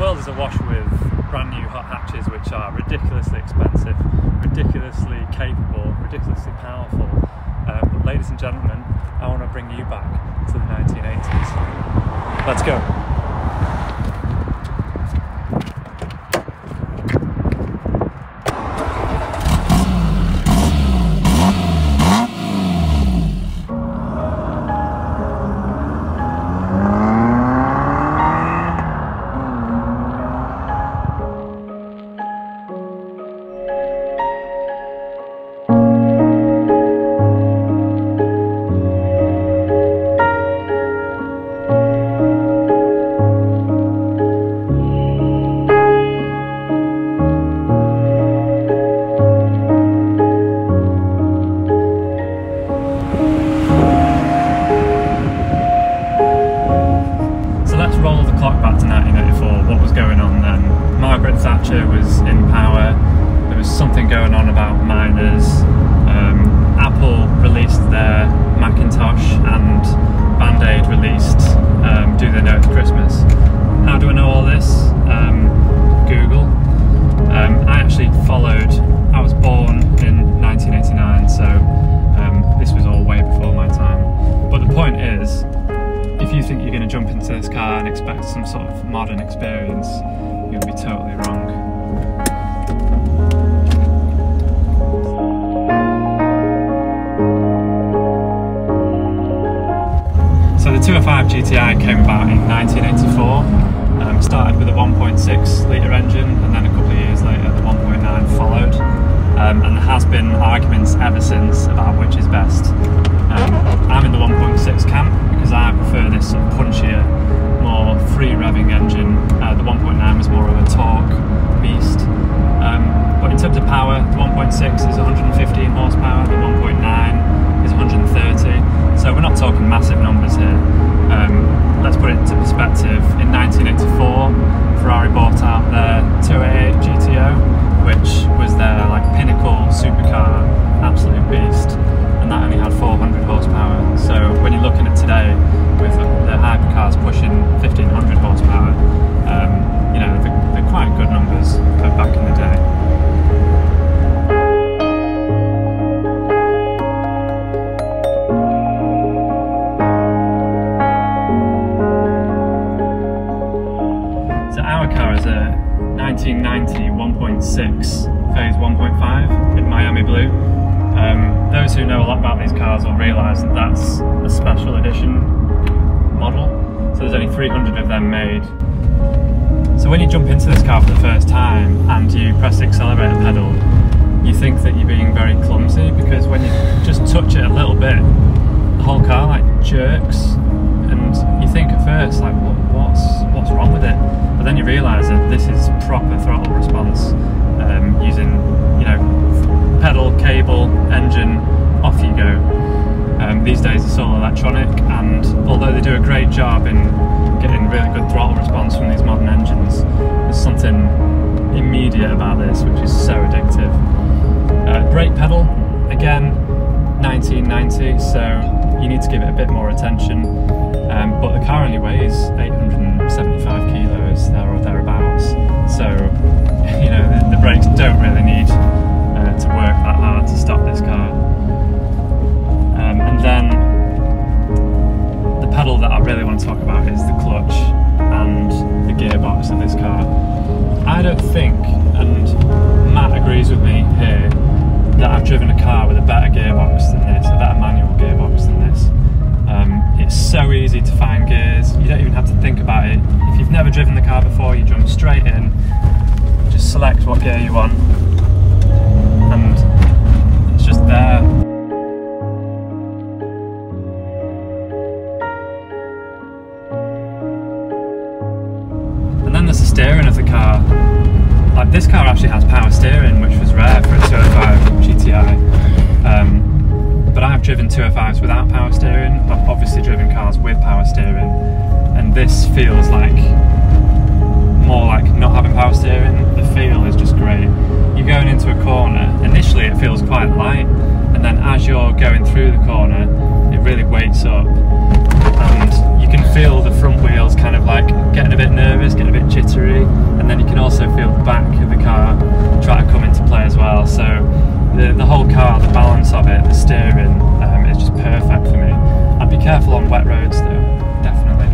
world is awash with brand new hot hatches which are ridiculously expensive, ridiculously capable, ridiculously powerful. Uh, but ladies and gentlemen, I want to bring you back to the 1980s. Let's go. Thatcher was in power, there was something going on about miners. Um, Apple released their Macintosh and Band Aid released um, Do They Know It's Christmas. How do I know all this? Um, Google. Um, I actually followed, I was born in 1989, so um, this was all way before my time. But the point is, if you think you're going to jump into this car and expect some sort of modern experience, you'll be totally wrong. GTI came about in 1984. Um, started with a 1.6 litre engine and then a couple of years later the 1.9 followed. Um, and there has been arguments ever since about which is 1.5 Blue. Um, those who know a lot about these cars will realise that that's a special edition model. So there's only 300 of them made. So when you jump into this car for the first time and you press the accelerator pedal, you think that you're being very clumsy because when you just touch it a little bit, the whole car like jerks and you think at first like what, what's what's wrong with it but then you realise that this is proper throttle response these days it's all electronic and although they do a great job in getting really good throttle response from these modern engines there's something immediate about this which is so addictive uh, brake pedal again 1990 so you need to give it a bit more attention. Um, but the car only weighs 875 kilos there I don't think, and Matt agrees with me here, that I've driven a car with a better gearbox than this, a better manual gearbox than this. Um, it's so easy to find gears, you don't even have to think about it. If you've never driven the car before, you jump straight in, just select what gear you want, and it's just there. And then there's the steering of the car. Like this car actually has power steering, which was rare for a 205 GTI. Um, but I've driven 205s without power steering. I've obviously driven cars with power steering, and this feels like more like not having power steering. The feel is just great. You're going into a corner. Initially, it feels quite light, and then as you're going through the corner, it really wakes up, and you can feel the front wheels kind of like getting a bit nervous, back of the car try to come into play as well. So the, the whole car, the balance of it, the steering um, is just perfect for me. I'd be careful on wet roads though, definitely.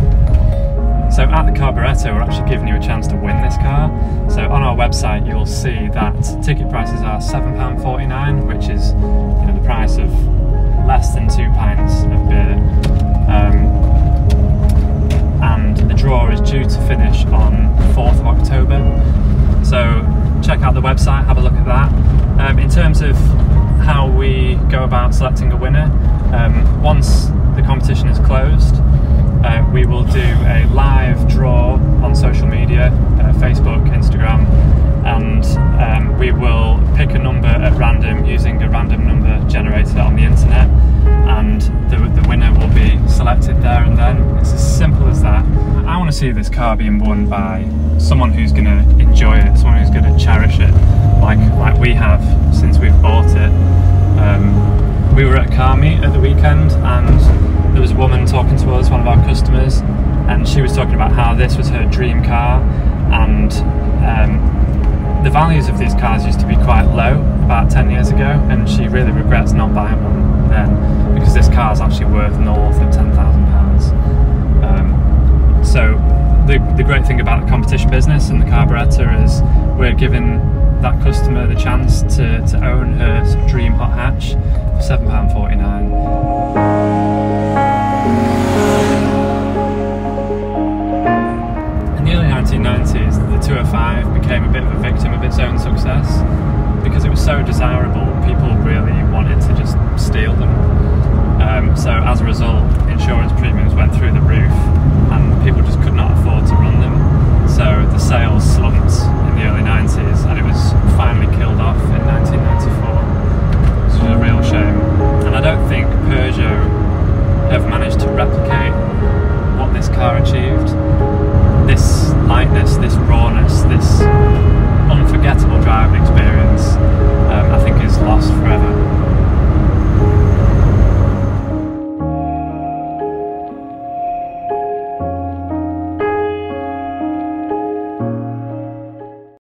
So at the Carburettor, we're actually giving you a chance to win this car. So on our website, you'll see that ticket prices are £7.49, which is you know, the price of less than two pints of beer about selecting a winner, um, once the competition is closed, uh, we will do a live draw on social media, uh, Facebook, Instagram, and um, we will pick a number at random using a random number generator on the internet, and the, the winner will be selected there and then. It's as simple as that. I want to see this car being won by someone who's going to enjoy it, someone who's going to cherish it, like like we have since we've bought it. Um, we were at car meet at the weekend and there was a woman talking to us, one of our customers, and she was talking about how this was her dream car, and um, the values of these cars used to be quite low about 10 years ago, and she really regrets not buying one then because this car is actually worth north of £10,000. Um, so, the, the great thing about the competition business and the Carburettor is we're giving that customer the chance to, to own her dream hot hatch for £7.49. In the early 1990s, the 205 became a bit of a victim of its own success because it was so desirable, people really wanted to just steal them. Um, so as a result, insurance premiums went through the roof and people just could not afford to run them. So the early 90s, and it was finally